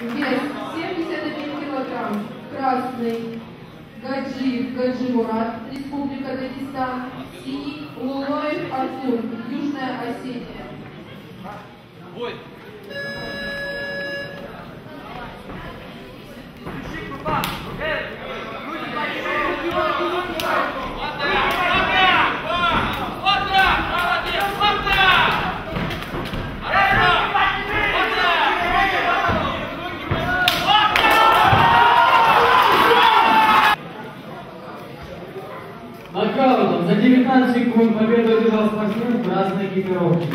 Вес 71 килограмм. Красный. Гаджиев Гаджи Мурат, Республика Дагестан. Синий Лулоев Артур, Южная Осетия. Бой! Нокаутом за 19 секунд победу одержал спортсмен в красной экипировке.